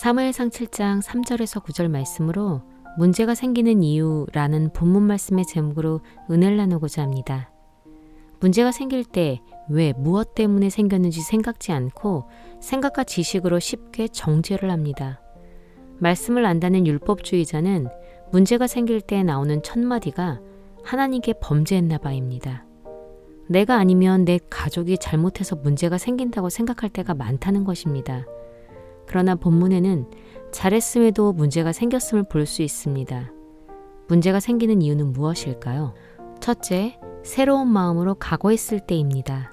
사무엘상 7장 3절에서 9절 말씀으로 문제가 생기는 이유라는 본문 말씀의 제목으로 은혜를 나누고자 합니다. 문제가 생길 때 왜 무엇 때문에 생겼는지 생각지 않고 생각과 지식으로 쉽게 정죄를 합니다. 말씀을 안다는 율법주의자는 문제가 생길 때 나오는 첫 마디가 하나님께 범죄했나 봐입니다. 내가 아니면 내 가족이 잘못해서 문제가 생긴다고 생각할 때가 많다는 것입니다. 그러나 본문에는 잘했음에도 문제가 생겼음을 볼 수 있습니다. 문제가 생기는 이유는 무엇일까요? 첫째, 새로운 마음으로 각오했을 때입니다.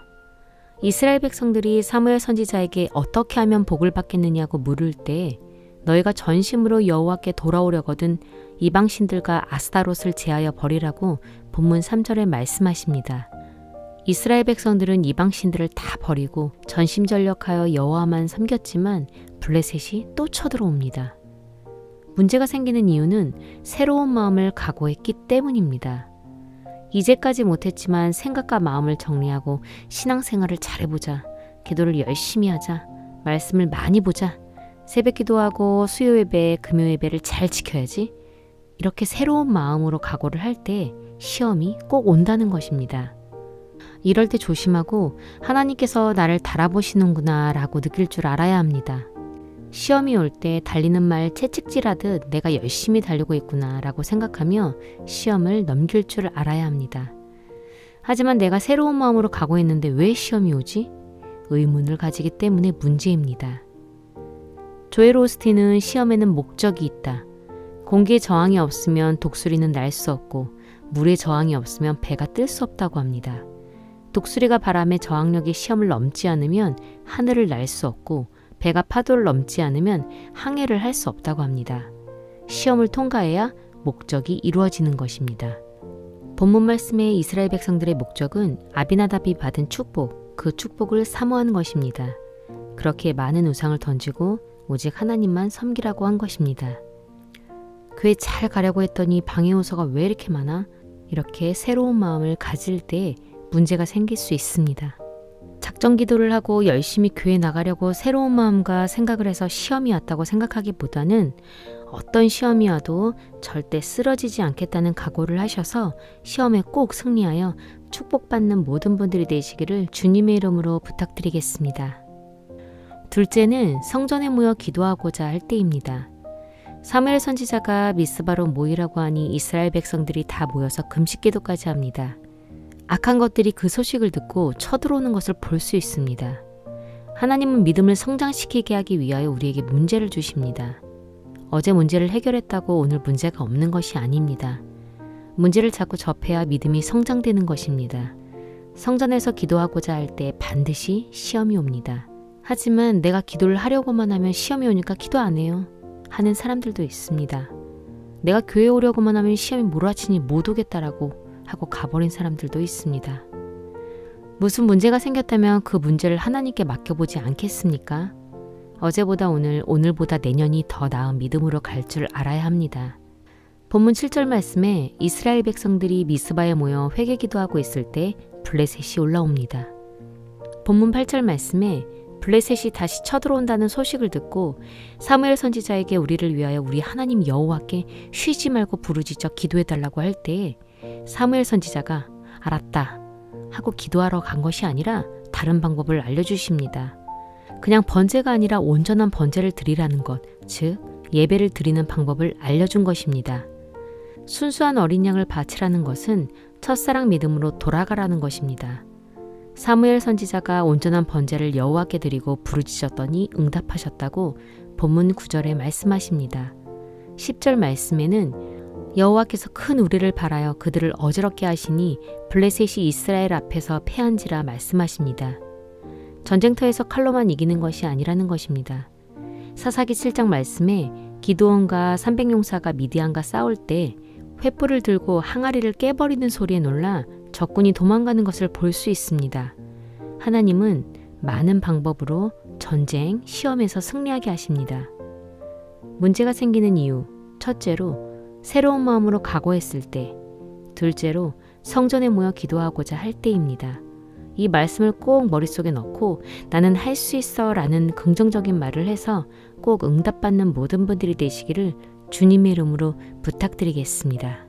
이스라엘 백성들이 사무엘 선지자에게 어떻게 하면 복을 받겠느냐고 물을 때 너희가 전심으로 여호와께 돌아오려거든 이방 신들과 아스타롯을 제하여 버리라고 본문 3절에 말씀하십니다. 이스라엘 백성들은 이방 신들을 다 버리고 전심전력하여 여호와만 섬겼지만 블레셋이 또 쳐들어옵니다. 문제가 생기는 이유는 새로운 마음을 각오했기 때문입니다. 이제까지 못했지만 생각과 마음을 정리하고 신앙생활을 잘해보자. 기도를 열심히 하자. 말씀을 많이 보자. 새벽 기도하고 수요 예배, 금요 예배를 잘 지켜야지. 이렇게 새로운 마음으로 각오를 할 때 시험이 꼭 온다는 것입니다. 이럴 때 조심하고 하나님께서 나를 달아보시는구나 라고 느낄 줄 알아야 합니다. 시험이 올 때 달리는 말 채찍질하듯 내가 열심히 달리고 있구나 라고 생각하며 시험을 넘길 줄 알아야 합니다. 하지만 내가 새로운 마음으로 가고 있는데 왜 시험이 오지? 의문을 가지기 때문에 문제입니다. 조엘 오스틴은 시험에는 목적이 있다. 공기의 저항이 없으면 독수리는 날 수 없고 물의 저항이 없으면 배가 뜰 수 없다고 합니다. 독수리가 바람의 저항력이 시험을 넘지 않으면 하늘을 날 수 없고 배가 파도를 넘지 않으면 항해를 할 수 없다고 합니다. 시험을 통과해야 목적이 이루어지는 것입니다. 본문 말씀의 이스라엘 백성들의 목적은 아비나답이 받은 축복, 그 축복을 사모하는 것입니다. 그렇게 많은 우상을 던지고 오직 하나님만 섬기라고 한 것입니다. 교회 잘 가려고 했더니 방해 요소가 왜 이렇게 많아? 이렇게 새로운 마음을 가질 때 문제가 생길 수 있습니다. 작정 기도를 하고 열심히 교회 나가려고 새로운 마음과 생각을 해서 시험이 왔다고 생각하기보다는 어떤 시험이 와도 절대 쓰러지지 않겠다는 각오를 하셔서 시험에 꼭 승리하여 축복받는 모든 분들이 되시기를 주님의 이름으로 부탁드리겠습니다. 둘째는 성전에 모여 기도하고자 할 때입니다. 사무엘 선지자가 미스바로 모이라고 하니 이스라엘 백성들이 다 모여서 금식 기도까지 합니다. 악한 것들이 그 소식을 듣고 쳐들어오는 것을 볼 수 있습니다. 하나님은 믿음을 성장시키게 하기 위하여 우리에게 문제를 주십니다. 어제 문제를 해결했다고 오늘 문제가 없는 것이 아닙니다. 문제를 자꾸 접해야 믿음이 성장되는 것입니다. 성전에서 기도하고자 할 때 반드시 시험이 옵니다. 하지만 내가 기도를 하려고만 하면 시험이 오니까 기도 안 해요. 하는 사람들도 있습니다. 내가 교회 오려고만 하면 시험이 몰아치니 못 오겠다라고 하고 가버린 사람들도 있습니다. 무슨 문제가 생겼다면 그 문제를 하나님께 맡겨보지 않겠습니까? 어제보다 오늘, 오늘보다 내년이 더 나은 믿음으로 갈 줄 알아야 합니다. 본문 7절 말씀에 이스라엘 백성들이 미스바에 모여 회개 기도하고 있을 때 블레셋이 올라옵니다. 본문 8절 말씀에 블레셋이 다시 쳐들어온다는 소식을 듣고 사무엘 선지자에게 우리를 위하여 우리 하나님 여호와께 쉬지 말고 부르짖어 기도해 달라고 할 때 사무엘 선지자가 알았다 하고 기도하러 간 것이 아니라 다른 방법을 알려주십니다. 그냥 번제가 아니라 온전한 번제를 드리라는 것, 즉 예배를 드리는 방법을 알려준 것입니다. 순수한 어린 양을 바치라는 것은 첫사랑 믿음으로 돌아가라는 것입니다. 사무엘 선지자가 온전한 번제를 여호와께 드리고 부르짖었더니 응답하셨다고 본문 9절에 말씀하십니다. 10절 말씀에는 여호와께서 큰 우리를 바라여 그들을 어지럽게 하시니 블레셋이 이스라엘 앞에서 패한지라 말씀하십니다. 전쟁터에서 칼로만 이기는 것이 아니라는 것입니다. 사사기 7장 말씀에 기도원과 300용사가 미디안과 싸울 때 횃불을 들고 항아리를 깨버리는 소리에 놀라 적군이 도망가는 것을 볼 수 있습니다. 하나님은 많은 방법으로 전쟁, 시험에서 승리하게 하십니다. 문제가 생기는 이유, 첫째로 새로운 마음으로 각오했을 때, 둘째로 성전에 모여 기도하고자 할 때입니다. 이 말씀을 꼭 머릿속에 넣고 나는 할 수 있어 라는 긍정적인 말을 해서 꼭 응답받는 모든 분들이 되시기를 주님의 이름으로 부탁드리겠습니다.